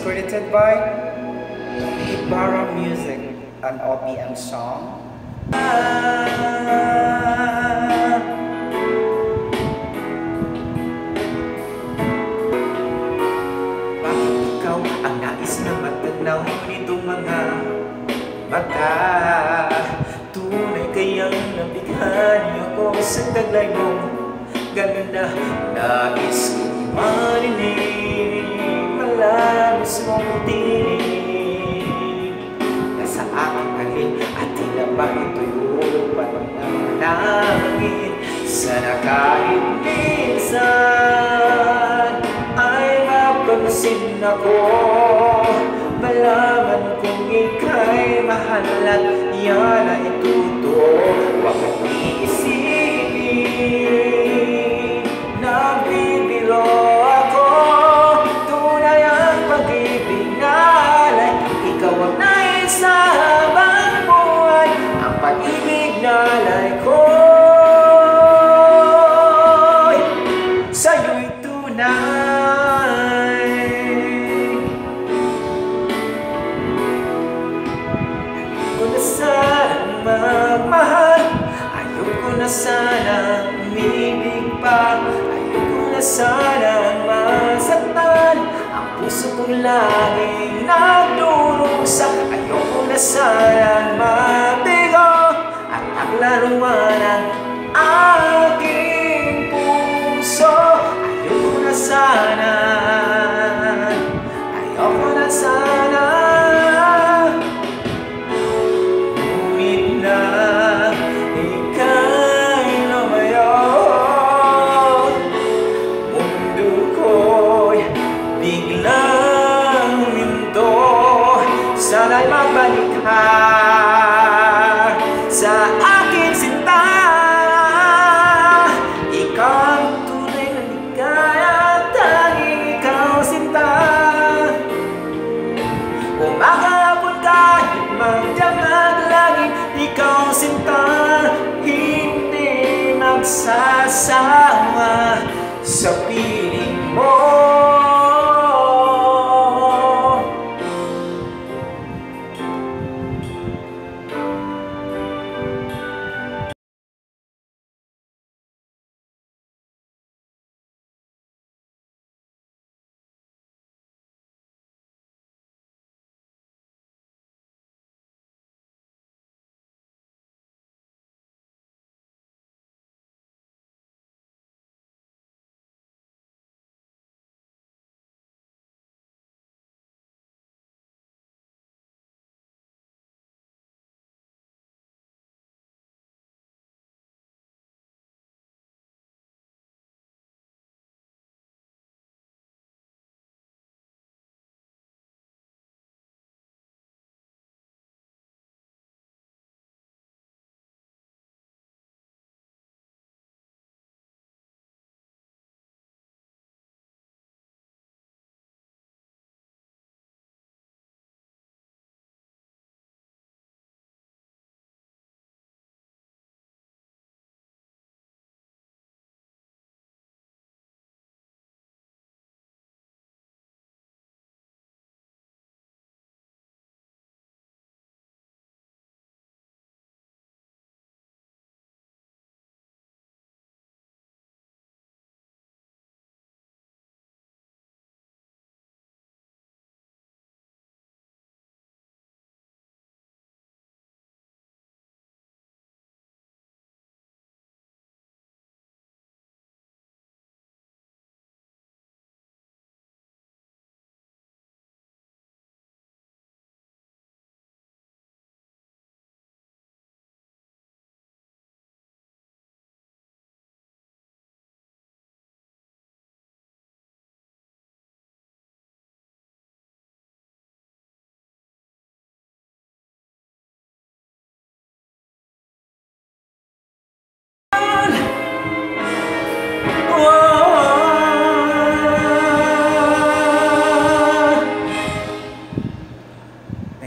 is credited by Ibarra Music, an OPM song. Bakit ikaw ang nais na matanaw nitong mga mata? Tunay kayang nabighan ako sa taglay mong ganda Nais kong marinig Mong tinig Nasa aking halin at tila ba ito'y ulong pa ng langit? Sana kahit minsan Ay mapansin ako. Malaman kong ika'y mahal at yan ay totoo. Huwag mong iisipin Ayoko na sanang umibig pa. Ayoko na sanang masaktan. Ang puso kong laging nagdurusa Ayoko na sanang mabigo magdamag langit Ikaw sinta Hindi magsasawa Sa piling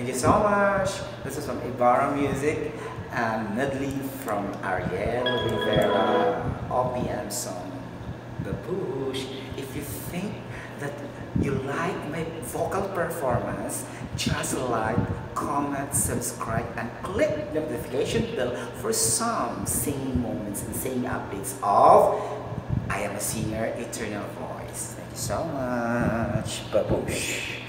Thank you so much. This is from Ibarra Music and Nedley from Ariel Rivera OPM song The Bush. If you think that you like my vocal performance, just like, comment, subscribe, and click notification bell for some singing moments and singing updates of I Am a Singer Eternal Voice. Thank you so much. Babush.